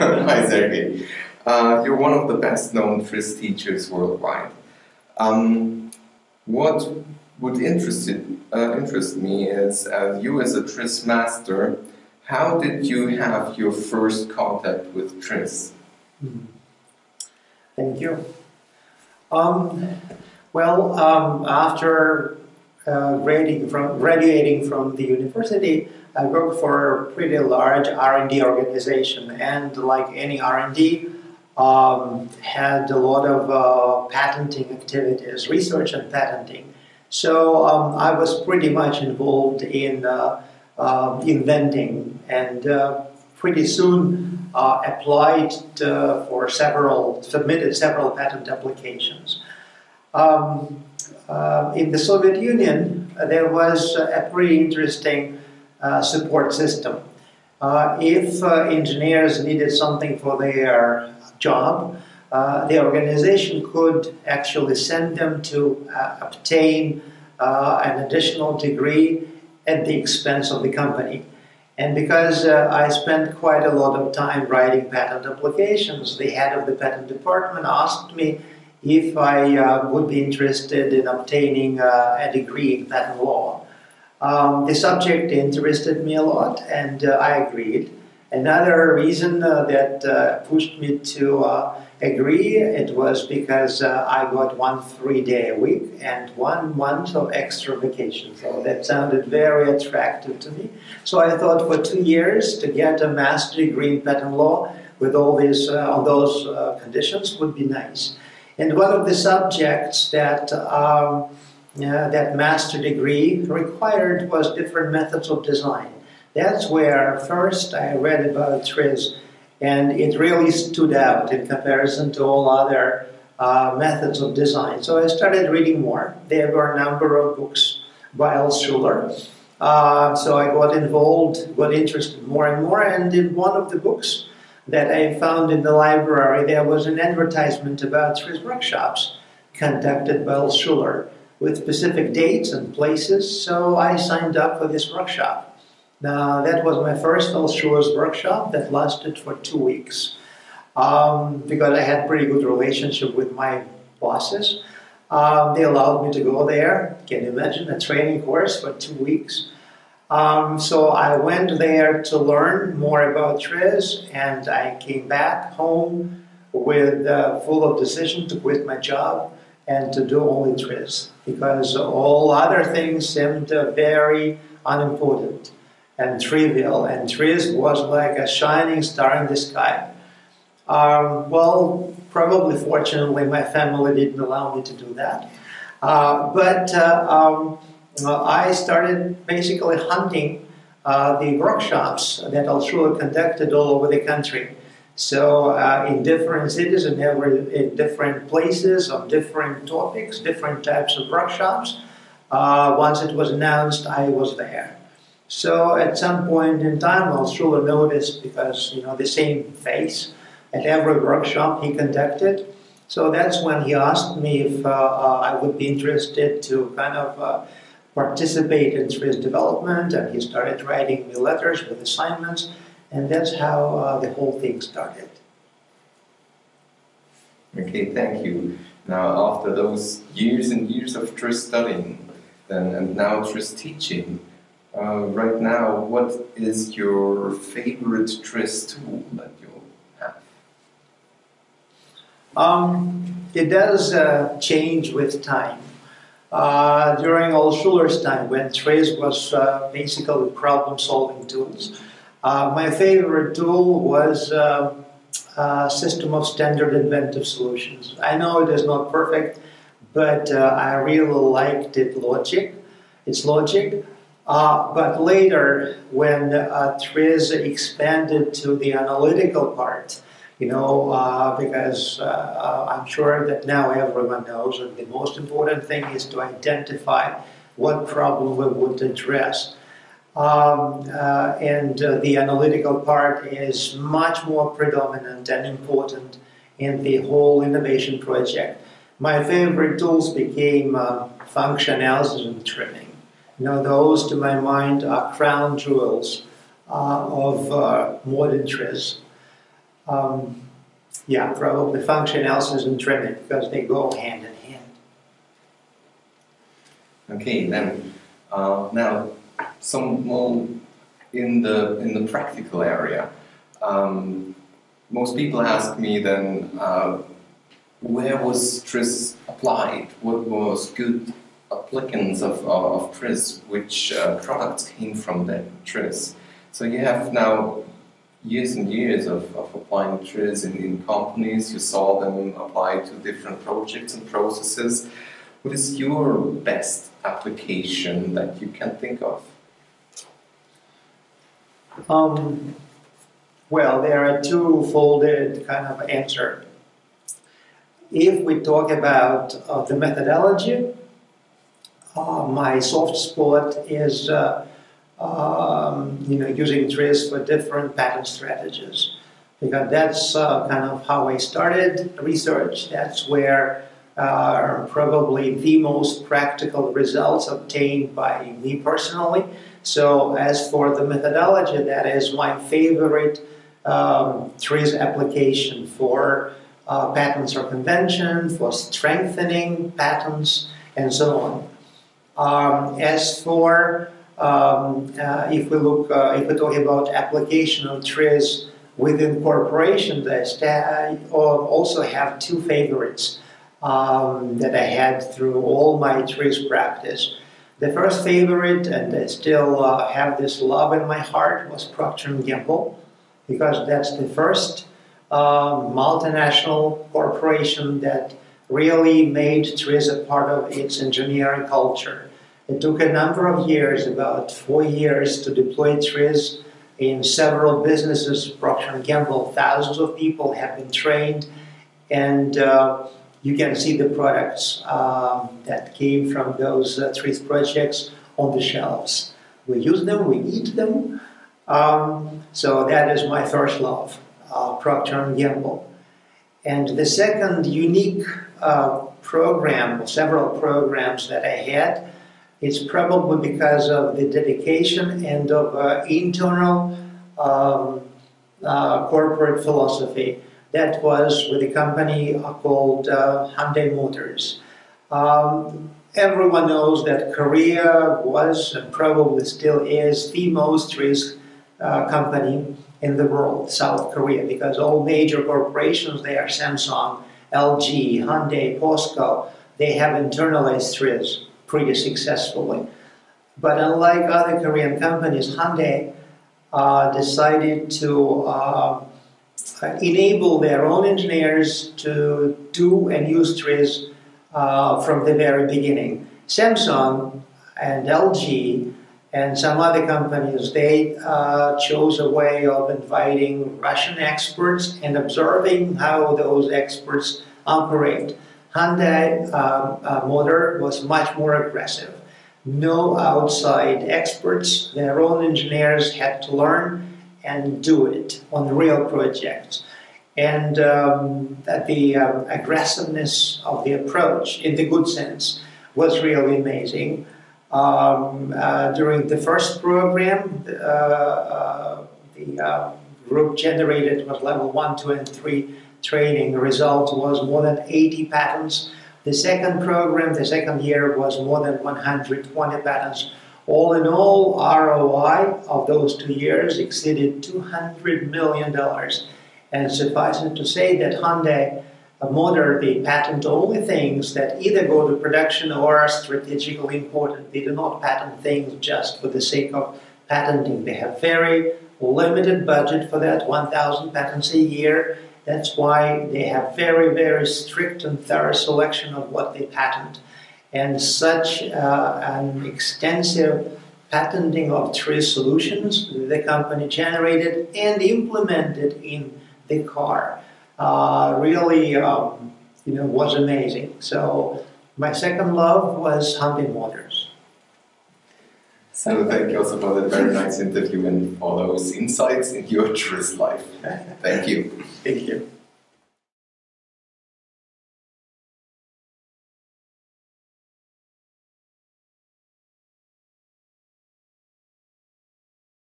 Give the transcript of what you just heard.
Hi, Sergei. Uh, you're one of the best known TRIZ teachers worldwide. Um, what would interest, uh, interest me is uh, you as a TRIZ master, how did you have your first contact with TRIZ? Mm-hmm. Thank you. Um, well, um, after uh, graduating, from, graduating from the university, I worked for a pretty large R&D organization, and like any R&D, um, had a lot of uh, patenting activities, research and patenting. So um, I was pretty much involved in uh, uh, inventing, and uh, pretty soon uh, applied uh, for several, submitted several patent applications. Um, in the Soviet Union, there was a pretty interesting support system. Uh, if uh, engineers needed something for their job, the organization could actually send them to obtain an additional degree at the expense of the company. And because uh, I spent quite a lot of time writing patent applications, the head of the patent department asked me if I uh, would be interested in obtaining uh, a degree in patent law. Um, the subject interested me a lot, and uh, I agreed. Another reason uh, that uh, pushed me to uh, agree it was because uh, I got one three-day a week and one month of extra vacation. So that sounded very attractive to me. So I thought for two years to get a master degree in patent law with all these uh, all those conditions would be nice. And one of the subjects that um, uh, that master degree required was different methods of design. That's where first I read about TRIZ, and it really stood out in comparison to all other uh, methods of design. So I started reading more. There were a number of books by Altshuler. Uh, so I got involved, got interested more and more, and in one of the books that I found in the library, there was an advertisement about TRIZ workshops conducted by Altshuler with specific dates and places, so I signed up for this workshop. Now, that was my first Altshuler's workshop that lasted for two weeks um, because I had pretty good relationship with my bosses. Um, they allowed me to go there. Can you imagine a training course for two weeks? Um, so I went there to learn more about TRIZ, and I came back home with uh, full of decision to quit my job and to do only TRIZ because all other things seemed very unimportant and trivial, and TRIZ was like a shining star in the sky. Um, well, probably fortunately, my family didn't allow me to do that. Uh, but uh, um, I started basically hunting uh, the workshops that Altshuler conducted all over the country. So uh, in different cities and every in different places on different topics, different types of workshops. Uh, once it was announced, I was there. So at some point in time, Altshuler noticed because you know the same face at every workshop he conducted. So that's when he asked me if uh, uh I would be interested to kind of uh, participate in his development, and he started writing me letters with assignments. And that's how uh, the whole thing started. Okay, thank you. Now, after those years and years of TRIZ studying, then, and now TRIZ teaching, uh, right now, what is your favorite TRIZ tool that you have? Um, it does uh, change with time. Uh, during Altshuler's time, when TRIZ was uh, basically problem-solving tools, uh, my favorite tool was uh, a system of standard inventive solutions. I know it is not perfect, but uh, I really liked it logic, its logic. Uh, but later, when uh, TRIZ expanded to the analytical part, you know, uh, because I'm sure that now everyone knows that the most important thing is to identify what problem we would address. Um, uh, and uh, the analytical part is much more predominant and important in the whole innovation project. My favorite tools became uh, function analysis and trimming. You know, those to my mind are crown jewels uh, of uh, modern TRIZ. Um, yeah, probably function analysis and trimming because they go hand in hand. Okay, then uh, now some more in the in the practical area. Um, most people ask me then, uh, where was TRIZ applied? What was good applicants of, of TRIZ? Which uh, products came from that TRIZ? So you have now years and years of, of applying TRIZ in, in companies. You saw them apply to different projects and processes. What is your best application that you can think of? Um, well, there are two folded kind of answer. If we talk about uh, the methodology, uh, my soft spot is uh, um, you know using TRIZ for different patent strategies because that's uh, kind of how I started research. That's where uh, probably the most practical results obtained by me personally. So as for the methodology, that is my favorite um, application for uh, patent circumvention, for strengthening patents, and so on. Um, as for um, uh, if we look, uh, if we talk about application of TRIZ within corporations, I also have two favorites um, that I had through all my TRIZ practice. The first favorite, and I still uh, have this love in my heart, was Procter & Gamble because that's the first uh, multinational corporation that really made TRIZ a part of its engineering culture. It took a number of years, about four years, to deploy TRIZ in several businesses. Procter & Gamble, thousands of people have been trained, and uh, you can see the products um, that came from those uh, TRIZ projects on the shelves. We use them, we eat them, um, so that is my first love, uh, Procter & Gamble. And the second unique uh, program, several programs that I had, is probably because of the dedication and of uh, internal um, uh, corporate philosophy. That was with a company called uh, Hyundai Motors. Um, everyone knows that Korea was and probably still is the most risk uh, company in the world, South Korea, because all major corporations, they are Samsung, LG, Hyundai, POSCO, they have internalized TRIZ pretty successfully. But unlike other Korean companies, Hyundai uh, decided to uh, enable their own engineers to do and use TRIZ uh, from the very beginning. Samsung and LG and some other companies, they uh, chose a way of inviting Russian experts and observing how those experts operate. Hyundai um, uh, Motor was much more aggressive. No outside experts, their own engineers had to learn and do it on the real projects. And um, the um, aggressiveness of the approach, in the good sense, was really amazing. Um, uh, during the first program, uh, uh, the uh, group generated was level 1, 2, and 3 training. The result was more than 80 patents. The second program, the second year, was more than 120 patents. All in all, ROI of those two years exceeded $200 million. And suffice it to say that Hyundai motor, they patent only things that either go to production or are strategically important. They do not patent things just for the sake of patenting. They have very limited budget for that, 1,000 patents a year. That's why they have very, very strict and thorough selection of what they patent. And such uh, an extensive patenting of TRIZ solutions the company generated and implemented in the car uh, really, um, you know, was amazing. So my second love was Hyundai Motors So thank you also for that very nice interview and for those insights in your TRIZ life. Thank you. Thank you.